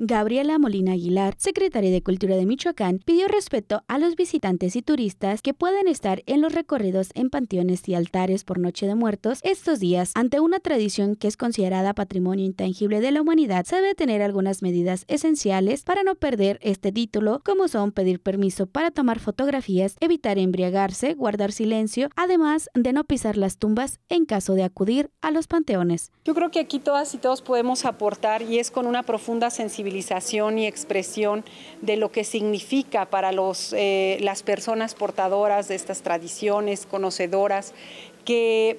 Gabriela Molina Aguilar, secretaria de Cultura de Michoacán, pidió respeto a los visitantes y turistas que pueden estar en los recorridos en panteones y altares por Noche de Muertos estos días. Ante una tradición que es considerada patrimonio intangible de la humanidad, se debe tener algunas medidas esenciales para no perder este título, como son pedir permiso para tomar fotografías, evitar embriagarse, guardar silencio, además de no pisar las tumbas en caso de acudir a los panteones. Yo creo que aquí todas y todos podemos aportar y es con una profunda sensibilidad y expresión de lo que significa para los, eh, las personas portadoras de estas tradiciones, conocedoras, que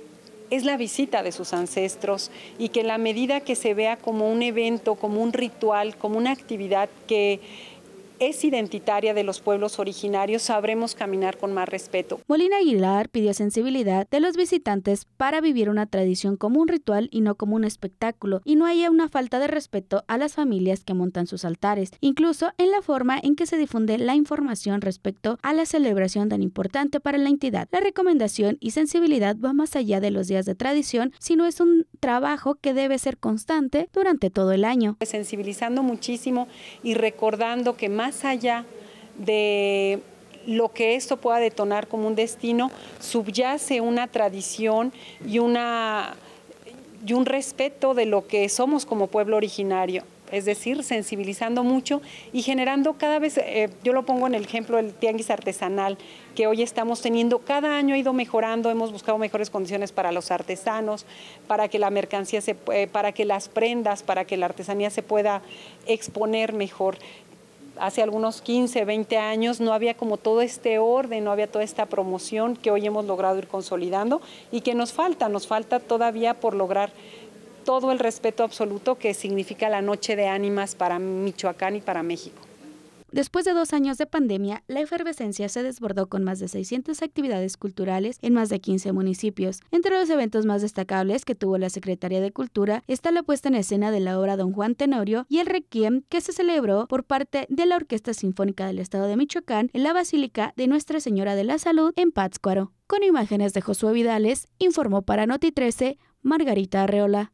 es la visita de sus ancestros y que la medida que se vea como un evento, como un ritual, como una actividad que es identitaria de los pueblos originarios, sabremos caminar con más respeto. Molina Aguilar pidió sensibilidad de los visitantes para vivir una tradición como un ritual y no como un espectáculo, y no haya una falta de respeto a las familias que montan sus altares, incluso en la forma en que se difunde la información respecto a la celebración tan importante para la entidad. La recomendación y sensibilidad va más allá de los días de tradición, sino es un trabajo que debe ser constante durante todo el año. Sensibilizando muchísimo y recordando que más más allá de lo que esto pueda detonar como un destino, subyace una tradición y, una, y un respeto de lo que somos como pueblo originario es decir, sensibilizando mucho y generando cada vez, eh, yo lo pongo en el ejemplo del tianguis artesanal, que hoy estamos teniendo, cada año ha ido mejorando, hemos buscado mejores condiciones para los artesanos, para que la mercancía, se, eh, para que las prendas, para que la artesanía se pueda exponer mejor hace algunos 15, 20 años no había como todo este orden, no había toda esta promoción que hoy hemos logrado ir consolidando y que nos falta, nos falta todavía por lograr todo el respeto absoluto que significa la noche de ánimas para Michoacán y para México. Después de dos años de pandemia, la efervescencia se desbordó con más de 600 actividades culturales en más de 15 municipios. Entre los eventos más destacables que tuvo la Secretaría de Cultura está la puesta en escena de la obra Don Juan Tenorio y el Requiem que se celebró por parte de la Orquesta Sinfónica del Estado de Michoacán en la Basílica de Nuestra Señora de la Salud en Pátzcuaro. Con imágenes de Josué Vidales, informó para Noti 13 Margarita Arreola.